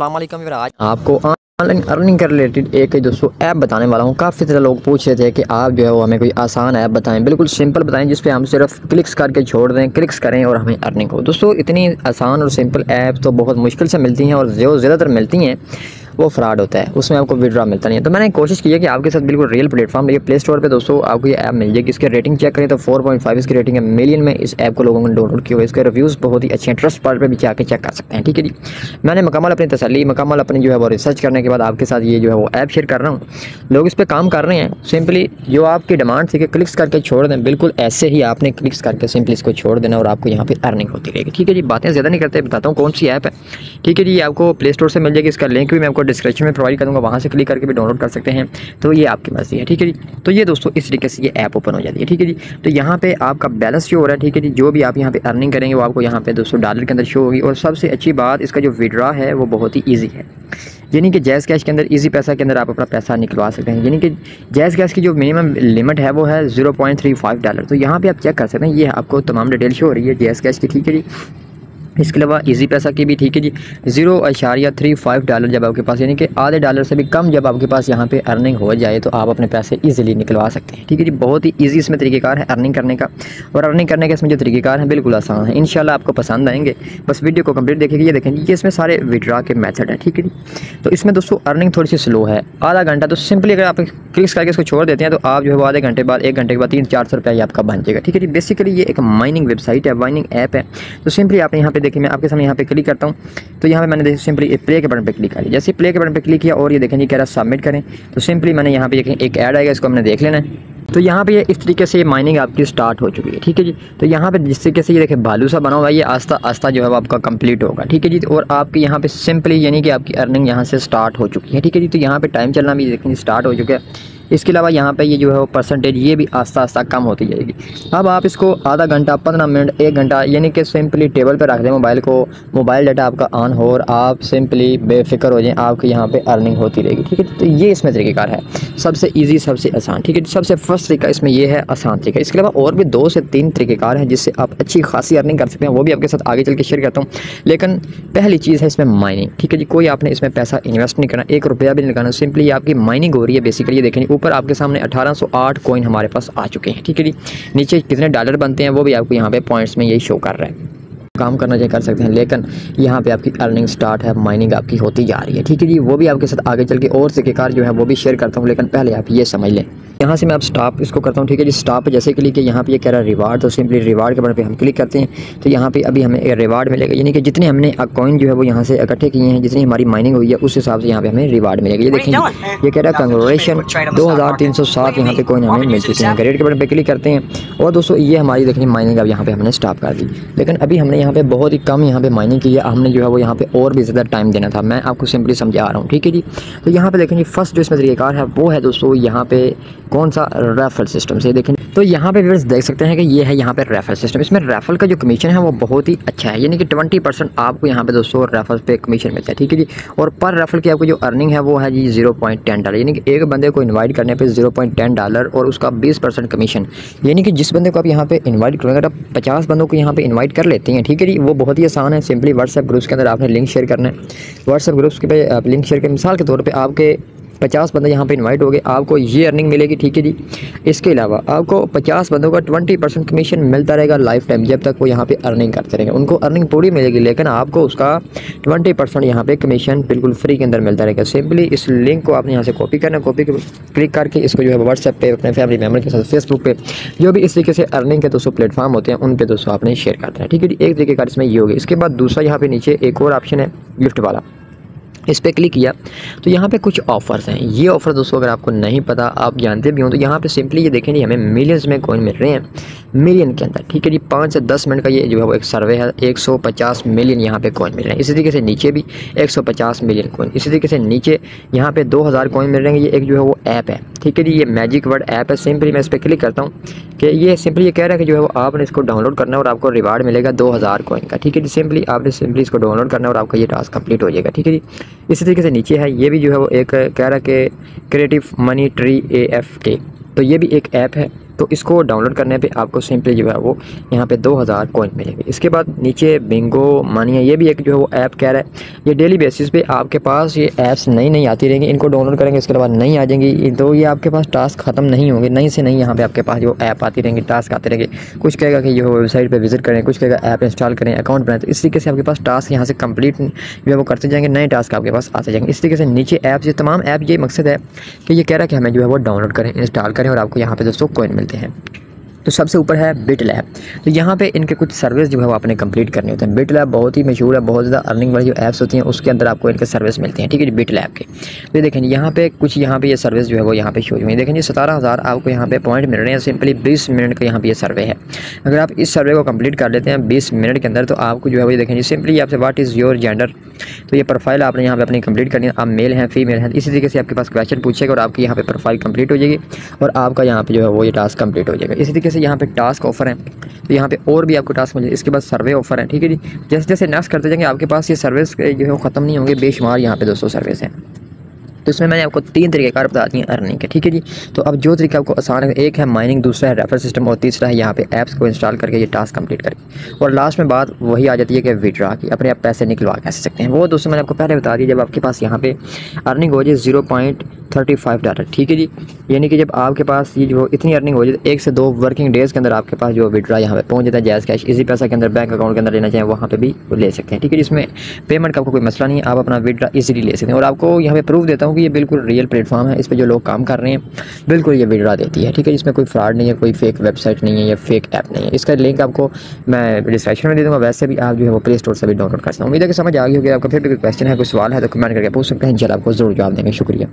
वीर आज आपको online earning के रिलेटेड एक दोस्तों ऐप बताने वाला हूँ। काफ़ी सारे लोग पूछ रहे थे कि आप जो है वो हमें कोई आसान ऐप बताएँ। बिल्कुल सिंपल बताएँ, जिस पे हम सिर्फ़ क्लिक्स करके छोड़ दें क्लिक्स करें और हमें अर्निंग हो। दोस्तों, इतनी आसान और सिंपल ऐप तो बहुत मुश्किल से मिलती हैं और जो ज़्यादातर मिलती हैं। वो फ्रॉड होता है, उसमें आपको विड्रा मिलता नहीं है। तो मैंने कोशिश की है कि आपके साथ बिल्कुल रियल प्लेटफॉर्म ये प्ले स्टोर पर दोस्तों आपको ये ऐप मिल जाएगी। इसकी रेटिंग चेक करें तो 4.5 इसकी रेटिंग है मिलियन में। इस ऐप को लोगों ने डाउनलोड किया इसके रिव्यूज़ बहुत ही अच्छे हैं। ट्रस्ट पार्ट पर भी जाके चेक कर सकते हैं, ठीक है जी? मैंने मकमल अपनी तसली मकमल अपनी जो है वो रिसर्च करने के बाद आपके साथ ये जो है वो ऐप शेयर कर रहा हूँ। लोग इस पर काम कर रहे हैं। सिंपली जो आपकी डिमांड थी कि क्लिक्स करके छोड़ दें, बिल्कुल ऐसे ही आपने क्लिक्स करके सिंपली इसको छोड़ देना और आपको यहाँ पर अर्निंग होती रहेगी। ठीक है जी? बातें ज़्यादा नहीं करते, बताता हूँ कौन सी ऐप है। ठीक है जी? आपको प्ले स्टोर से मिल जाएगी। इसका लिंक भी मैं आपको डिस्क्रिप्शन में प्रोवाइड करूँगा, वहाँ से क्लिक करके भी डाउनलोड कर सकते हैं। तो ये आपकी मर्ज़ी है, ठीक है जी? तो ये दोस्तों, इस तरीके से ये ऐप ओपन हो जाती है, ठीक है जी? तो यहाँ पे आपका बैलेंस शो हो रहा है, ठीक है जी? जो भी आप यहाँ पे अर्निंग करेंगे, वो आपको यहाँ पे दोस्तों डॉलर के अंदर शो होगी। और सबसे अच्छी बात, इसका जो विड्रा है, वो बहुत ही ईजी है। यानी कि जैज़ कैश के अंदर इजी पैसा के अंदर आप अपना पैसा निकलवा सकते हैं। यानी कि जैज़ कैश की जो मिनिमम लिमिट है, वो है zero point three five dollar तो यहाँ पे आप चेक कर सकते हैं, ये आपको तमाम डिटेल शो हो रही है जैज़ कैश की, ठीक है जी? इसके अलावा इजी पैसा की भी ठीक है जी। ज़ीरो अशारिया थ्री फाइव डॉलर जब आपके पास, यानी कि आधे डॉलर से भी कम जब आपके पास यहाँ पे अर्निंग हो जाए तो आप अपने पैसे इजीली निकलवा सकते हैं। ठीक है जी, बहुत ही इजी इसमें तरीक़ेकार है अर्निंग करने का। और अर्निंग करने के इसमें जो तरीक़ेकार हैं, बिल्कुल आसान है। इन आपको पसंद आएँगे। बस वीडियो को कंप्लीट देखेंगे ये देखेंगे ये इसमें सारे विड्रा के मैथड हैं, ठीक है जी। तो इसमें दोस्तों अर्निंग थोड़ी सी स्लो है। आधा घंटा तो सिंपली अगर आप क्लिक्स करके इसको छोड़ देते हैं तो आप जो है आधे घंटे बाद, एक घंटे के बाद तीन चार सौ रुपया आपका बन जाएगा। ठीक है जी बेसिकली ये एक माइनिंग वेबसाइट है माइनिंग ऐप है। तो सिंपली आप यहाँ पे देखिए, मैं आपके सामने यहाँ पे क्लिक करता हूँ। तो यहाँ पे मैंने देखिए, सिंपली प्ले के बटन पे क्लिक किया जैसे प्ले के बटन पे क्लिक किया और ये देखें ये कह रहा सबमिट करें। तो सिंपली मैंने यहाँ पे एक ऐड आएगा, इसको हमने देख लेना है। तो यहाँ पे ये इस तरीके से माइनिंग आपकी स्टार्ट हो चुकी है, ठीक है जी? तो यहाँ पे जिस तरीके से ये देखिए बालू सा बना हुआ है, ये आस्ता आस्ता जो है वो आपका कंप्लीट होगा, ठीक है जी? और आपकी यहाँ पे सिंपली यानी कि आपकी अर्निंग यहाँ से स्टार्ट हो चुकी है, ठीक है जी? तो यहाँ पे टाइम चलना भी देखें स्टार्ट हो चुका है। इसके अलावा यहाँ पे ये जो है वो परसेंटेज ये भी आस्ता आस्ता कम होती जाएगी। अब आप इसको आधा घंटा, पंद्रह मिनट, एक घंटा, यानी कि सिंपली टेबल पर रख दें मोबाइल को मोबाइल डाटा आपका ऑन हो और आप सिंपली बेफिक्र हो जाएँ, आपके यहाँ पर अर्निंग होती रहेगी, ठीक है? तो ये इसमें तरीक़ेकार है। सबसे ईजी सबसे आसान, ठीक है? सबसे फ़र्स्ट तरीका इसमें यह है, आसान तरीका। इसके अलावा और भी दो से तीन तरीक़ेकार हैं जिससे आप अच्छी खासी अर्निंग कर सकते हैं, वो भी आपके साथ आगे चल के शेयर करता हूँ। लेकिन पहली चीज़ है इसमें माइनिंग ठीक है जी? कोई आपने इसमें पैसा इन्वेस्ट नहीं करना, एक रुपया भी नहीं लगाना सिंपली आपकी माइनिंग हो रही है बेसिकली देखेंगे ऊपर आपके सामने 1808 कॉइन हमारे पास आ चुके हैं, ठीक है जी? नीचे कितने डॉलर बनते हैं वो भी आपको यहाँ पे पॉइंट्स में यही शो कर रहा है। काम करना चाहिए कर सकते हैं, लेकिन यहाँ पे आपकी अर्निंग स्टार्ट है माइनिंग आपकी होती जा रही है। ठीक है जी, वो भी आपके साथ आगे चल के और से कार जो है, वो भी शेयर करता हूँ, लेकिन पहले आप ये समझ लें। यहाँ से मैं आप स्टॉप इसको करता हूँ, ठीक है जी? स्टॉप जैसे क्लिक है यहाँ पे ये कह रहा है रिवार्ड तो सिंपली रिवार्ड के बटन पे हम क्लिक करते हैं। तो यहाँ पे अभी हमें रिवार्ड मिलेगा, यानी कि जितने हमने कॉइन जो है, वो यहाँ से इकट्ठे किए हैं, जितनी हमारी माइनिंग हुई है, उस हिसाब से यहाँ पे हमें रिवार्ड मिलेगा। ये देखेंगे ये कह रहा है कंग्रेशन दो हज़ार तीन सौ सात यहाँ पे कॉइन हमें मिल चुके हैं। ग्रेड के बटन पर क्लिक करते हैं। और दोस्तों, ये हमारी देखिए माइनिंग अब यहाँ पे हमने स्टॉप कर दी। लेकिन अभी हमने यहाँ पे बहुत ही कम यहाँ पे माइनिंग की है हमने जो है वो यहाँ पे और भी ज़्यादा टाइम देना था मैं आपको सिंपली समझा रहा हूँ ठीक है जी तो यहाँ पे देखेंगे फ़र्स्ट जो इसमें तरीक़ार है वो है दोस्तों यहाँ पे कौन सा रेफर सिस्टम से देखें तो यहाँ पे व्यूअर्स देख सकते हैं कि ये है यहाँ पे रेफर सिस्टम इसमें रेफर का जो कमीशन है वो बहुत ही अच्छा है यानी कि ट्वेंटी परसेंट आपको यहाँ पे दोस्तों रेफर पे कमीशन मिलता है ठीक है जी और पर रेफर की आपको जो अर्निंग है वो है जी ज़ीरो पॉइंट टेन डॉलर यानी कि एक बंदे को इन्वाइट करने पर ज़ीरो पॉइंट टेन डॉलर और उसका बीस परसेंट कमीशन यानी कि जिस बंदे को आप यहाँ पे इन्वाइट करोगे आप पचास बंदों को यहाँ पे इन्वाइट कर लेते हैं ठीक है जी वो बहुत ही आसान है। सिंपली व्हाट्सएप ग्रुप्स के अंदर आपने लिंक शेयर करना है। व्हाट्सएप ग्रुप्स के पे आप लिंक शेयर करें मिसाल के तौर पर आपके पचास बंदे यहाँ पे इनवाइट हो गए। आपको ये अर्निंग मिलेगी, ठीक है जी? इसके अलावा आपको पचास बंदों का ट्वेंटी परसेंट कमीशन मिलता रहेगा लाइफ टाइम जब तक वो यहाँ पे अर्निंग करते रहेंगे। उनको अर्निंग पूरी मिलेगी, लेकिन आपको उसका ट्वेंटी परसेंट यहाँ पे कमीशन बिल्कुल फ्री के अंदर मिलता रहेगा। सिंपली इस लिंक को आपने यहाँ से कॉपी करना कॉपी क्लिक करके इसको जो है व्हाट्सएप पर अपने फैमिली मेंबर के साथ फेसबुक पर जो भी इस तरीके से अर्निंग के दोस्तों प्लेटफॉर्म होते हैं, उन पर दोस्तों आपने शेयर करते हैं ठीक है जी? एक तरीके का इसमें ये होगी इसके बाद दूसरा यहाँ पे नीचे एक और ऑप्शन है गिफ्ट वाला। इस पर क्लिक किया। तो यहाँ पे कुछ ऑफ़र्स हैं। ये ऑफ़र दोस्तों, अगर आपको नहीं पता, आप जानते भी हो तो यहाँ पे सिंपली ये देखें जी, हमें मिलियंस में कॉइन मिल रहे हैं। मिलियन के अंदर, ठीक है जी, पाँच से दस मिनट का ये जो है वो एक सर्वे है। 150 मिलियन यहाँ पे कॉइन मिल रहे हैं। इसी तरीके से नीचे भी 150 मिलियन कॉइन इसी तरीके से नीचे यहाँ पे 2000 कॉइन मिल रहे हैं। ये एक जो है वो ऐप है। ठीक है जी, ये मैजिक वर्ड ऐप है। सिंपली मैं इस पर क्लिक करता हूँ कि ये सिंपली ये कह रहा है कि जो है वो आपने इसको डाउनलोड करना है और आपको रिवार्ड मिलेगा दो हज़ार कॉइन का। ठीक है जी सिंपली आपने सिंपली इसको डाउनलोड करना है और आपका ये टास्क कंप्लीट हो जाएगा। ठीक है जी इसी तरीके से नीचे है, ये भी जो है वो एक कह रहा है कि creative money tree A F के तो ये भी एक ऐप है। तो इसको डाउनलोड करने पर आपको सिंपली जो है वो यहाँ दो हज़ार कॉइन मिलेंगे। इसके बाद नीचे बिंगो मानिए ये भी एक जो है वो ऐप कह रहा है। ये डेली बेसिस पे आपके पास ये ऐप्स नई नई आती रहेंगी, इनको डाउनलोड करेंगे, इसके बाद नहीं आ जाएँगी तो ये आपके पास टास्क ख़त्म नहीं होंगे, नई से नई यहाँ पर आपके पास जो ऐप आती रहेंगी टास्क आते रहेंगे। कुछ कहेगा कि जो वेबसाइट पर विज़िट करें, कुछ कहेगा ऐप इंस्टॉल करें अकाउंट बनाएँ तो इस तरीके से आपके पास टास्क यहाँ से कंप्लीट जो है वो करते जाएँगे, नए टास्क आपके पास आते जाएँगे। इस तरीके से नीचे ऐप ये तमाम ऐप ये मकसद है कि ये कह रहा है कि हमें जो है वो डाउनलोड करें इंस्टॉल करें और आपको यहाँ पर दोस्तों कोइन मिलते हैं तो सबसे ऊपर है बिट लैब तो यहाँ पे इनके कुछ सर्विस जो है वो आपने कंप्लीट करने होते हैं। बिट लैब बहुत ही मशहूर है, बहुत ज़्यादा अर्निंग वाली जो ऐप्स होती हैं, उसके अंदर आपको इनके सर्विस मिलती हैं, ठीक है बिट लैब के। तो देखें यहाँ पे कुछ यहाँ पे ये सर्विस जो है वो यहाँ पे शो हुई है। देखें सतारह हज़ार आपको यहाँ पे पॉइंट मिल रहे हैं सिंपली बीस मिनट का यहाँ पे ये सर्वे है। अगर आप इस सर्वे को कंप्लीट कर लेते हैं बीस मिनट के अंदर तो आपको जो है वो देखें सिंपली आपसे वाट इज़ योर जेंडर तो ये प्रोफ़ाइल आपने यहाँ पे अपनी कंप्लीट करनी है। आप मेल हैं फीमेल हैं, इसी तरीके से आपके पास क्वेश्चन पूछेगा और आपकी यहाँ पे प्रोफ़ाइल कंप्लीट हो जाएगी और आपका यहाँ पे जो है वो ये टास्क कंप्लीट हो जाएगा। इसी तरीके से यहाँ पे टास्क ऑफ़र है तो यहाँ पे और भी आपको टास्क मिल इसके बाद सर्वे ऑफ़र है, ठीक है जी? जैसे जैसे नेक्स्ट करते जाएँगे, आपके पास ये सर्विस जो है, ख़त्म नहीं होंगे, बेशुमार यहाँ पे दोस्तों सर्विस हैं। तो इसमें मैंने आपको तीन तरीके कार बता दिए अर्निंग के, ठीक है जी? तो अब जो तरीका आपको आसान है, एक है माइनिंग दूसरा है रेफर सिस्टम और तीसरा है यहाँ पे ऐप्स को इंस्टॉल करके ये टास्क कंप्लीट करके। और लास्ट में बात वही आ जाती है कि विड्रा की, अपने आप पैसे निकलवा कैसे सकते हैं। वो दोस्तों मैंने आपको पहले बता दिया, जब आपके पास यहाँ पे अर्निंग हो जाए zero point thirty five dollar ठीक है जी? यानी कि जब आपके पास ये जो इतनी अर्निंग हो जाए, एक से दो वर्किंग डेज़ के अंदर आपके पास जो विड्रा यहाँ पे पहुँच जाता है, जैस कैश इसी पैसा के अंदर बैंक अकाउंट के अंदर लेना चाहें, वहाँ पे भी ले सकते हैं, ठीक है जिसमें पेमेंट का आपको कोई मसला नहीं है, आप अपना विड्रा इजीली ले सकते हैं। और आपको यहाँ पे प्रूफ देता हूँ कि ये बिल्कुल रियल प्लेटफॉर्म है इस पर जो लोग काम कर रहे हैं, बिल्कुल ये विड्रा देती है, ठीक है? इसमें कोई फ्रॉड नहीं है, कोई फेक वेबसाइट नहीं है या फेक ऐप नहीं है। इसका लिंक आपको मैं डिस्क्रिप्शन में दे दूँगा, वैसे भी आप जो है वो प्ले स्टोर से भी डाउनलोड कर सकते हैं। उम्मीद है कि समझ आ गई होगी, आपका फिर भी कोई क्वेश्चन है, कोई सवाल है तो कमेंट करके पूछ सकते हैं जल आपको ज़रूर जवाब देंगे। शुक्रिया।